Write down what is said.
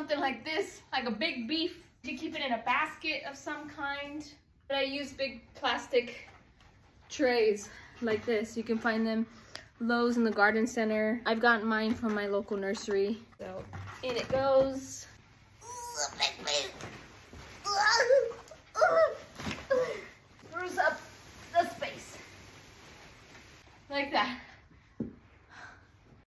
something like this, like a big beef. You keep it in a basket of some kind. But I use big plastic trays like this. You can find them Lowe's in the garden center. I've gotten mine from my local nursery. So in it goes. Screws up the space. Like that.